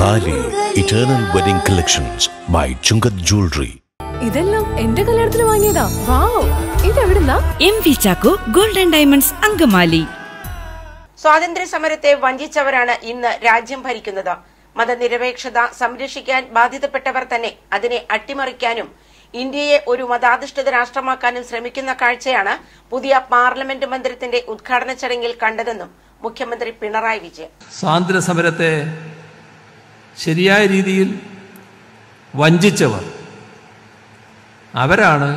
Thali eternal wedding collections by Chungath jewellery ഇതെല്ലാം എന്റെ കല്യാണത്തിന് വാങ്ങിയതാ. Wow. ഇതെവിടുന്നാ? M V Chacko golden diamonds Angamaly. സ്വാതന്ത്ര്യ സമരത്തെ വഞ്ചിച്ചവരാണ് ഇന്ന് രാജ്യം ഭരിക്കുന്നത്. മതനിരപേക്ഷത സംരക്ഷിക്കാൻ ബാധ്യതപ്പെട്ടവർ തന്നെ അതിനെ അട്ടിമറിക്കാനും ഇന്ത്യയെ ഒരു മതാധിഷ്ഠിത രാഷ്ട്രമാക്കാനും ശ്രമിക്കുന്ന കാഴ്ചയാണ് പുതിയ പാർലമെന്റ് മന്ദിരത്തിന്റെ ഉദ്ഘാടന ചടങ്ങിൽ കണ്ടതെന്നും മുഖ്യമന്ത്രി പിണറായി വിജയൻ. സ്വാതന്ത്ര്യ സമരത്തെ ശരിയായ രീതിയിൽ വഞ്ചിച്ചവർ. അവരാണ്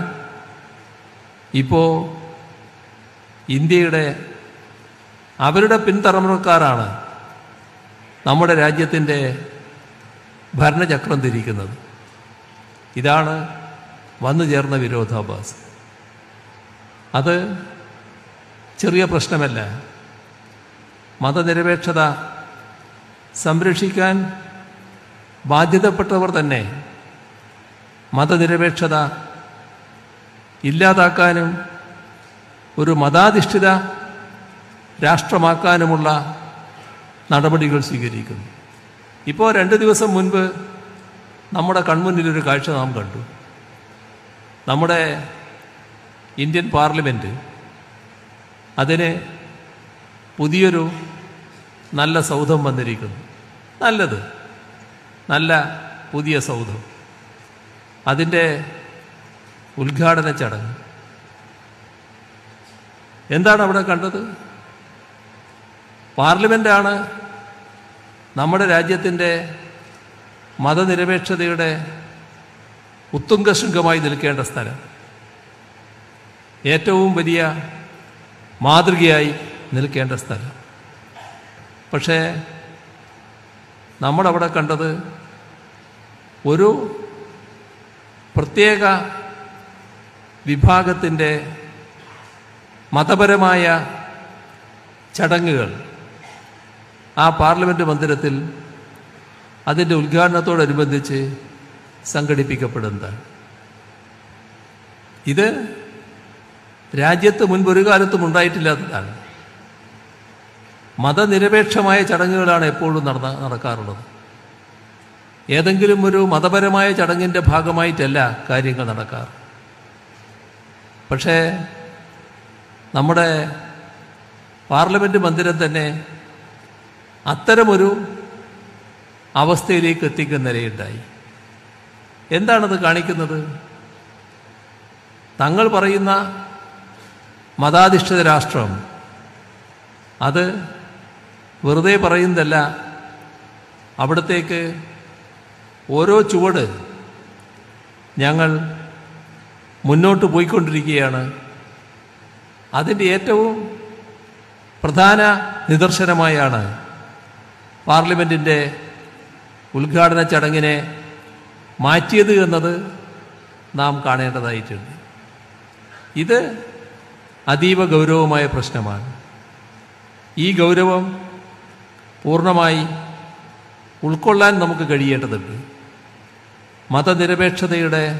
ഇപ്പോൾ ഇന്ത്യയുടെ അവരുടെ പിൻതലമുറക്കാരാണ് നമ്മുടെ രാജ്യത്തിന്റെ ഭരണചക്രം തിരിക്കുന്നത് ഇതാണ് വന്നു ചേർന്ന വിരോധാഭാസം. അത് ചെറിയ പ്രശ്നമല്ല. മതനിരപേക്ഷത സംരക്ഷിക്കാൻ ബാധ്യതപ്പെട്ടവർ തന്നെ മതനിരപേക്ഷത ഇല്ലാതാക്കാനും ഒരു മതാധിഷ്ഠിത രാഷ്ട്രമാക്കാനുമുള്ള നടപടികൾ സ്വീകരിക്കുന്നു. ഇപ്പോൾ രണ്ട് ദിവസം മുൻപ് നമ്മുടെ കൺമുന്നിലൊരു കാഴ്ച നാം കണ്ടു. നമ്മുടെ ഇന്ത്യൻ പാർലമെന്റ് അതിന് പുതിയൊരു നല്ല സൗധം വന്നിരിക്കുന്നു. നല്ലത്. നല്ല പുതിയ സൗധം. അതിന്റെ ഉദ്ഘാടന ചടങ്ങ്. എന്താണ് അവിടെ കണ്ടത്? പാർലമെന്റാണ് നമ്മുടെ രാജ്യത്തിന്റെ മതനിരപേക്ഷതയുടെ ഉത്തുംഗശൃംഗമായി നിൽക്കേണ്ട സ്ഥലം. ഏറ്റവും വലിയ മാതൃകയായി നിൽക്കേണ്ട സ്ഥലം. പക്ഷേ നമ്മളവിടെ കണ്ടത് ഒരു പ്രത്യേക വിഭാഗത്തിന്റെ മതപരമായ ചടങ്ങുകൾ ആ പാർലമെന്റ് മന്ദിരത്തിൽ അതിന്റെ ഉദ്ഘാടനത്തോടനുബന്ധിച്ച് സംഘടിപ്പിക്കപ്പെടുന്നതാണ്. ഇത് രാജ്യത്ത് മുൻപൊരു കാലത്തും ഉണ്ടായിട്ടില്ലാത്തതാണ്. മതനിരപേക്ഷമായ ചടങ്ങുകളാണ് എപ്പോഴും നടന്ന നടക്കാറുള്ളത്. ഏതെങ്കിലും ഒരു മതപരമായ ചടങ്ങിന്റെ ഭാഗമായിട്ടല്ല കാര്യങ്ങൾ നടക്കാറ്. പക്ഷേ നമ്മുടെ പാർലമെന്റ് മന്ദിരം തന്നെ അത്തരമൊരു അവസ്ഥയിലേക്ക് എത്തിക്കുന്ന നിലയുണ്ടായി. എന്താണത് കാണിക്കുന്നത്? തങ്ങൾ പറയുന്ന മതാധിഷ്ഠിത രാഷ്ട്രം അത് വെറുതെ പറയുന്നതല്ല. അവിടത്തേക്ക് ഓരോ ചുവട് ഞങ്ങൾ മുന്നോട്ട് പോയിക്കൊണ്ടിരിക്കുകയാണ്. അതിന്റെ ഏറ്റവും പ്രധാന നിദർശനമായാണ് പാർലമെന്റിന്റെ ഉദ്ഘാടന ചടങ്ങിനെ മാറ്റിയത് എന്നത് നാം കാണേണ്ടതായിട്ടുണ്ട്. ഇത് അതീവ ഗൗരവമായ പ്രശ്നമാണ്. ഈ ഗൗരവം പൂർണമായി ഉൾക്കൊള്ളാൻ നമുക്ക് കഴിയേണ്ടതുണ്ട്. മതനിരപേക്ഷതയുടെ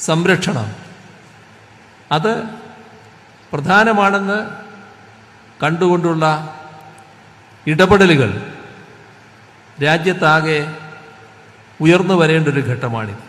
സംരക്ഷണം. അത് പ്രധാനമാണെന്ന് കണ്ടുകൊണ്ടുള്ള ഇടപെടലുകൾ രാജ്യത്താകെ ഉയർന്നു വരേണ്ട ഒരു ഘട്ടമാണിത്.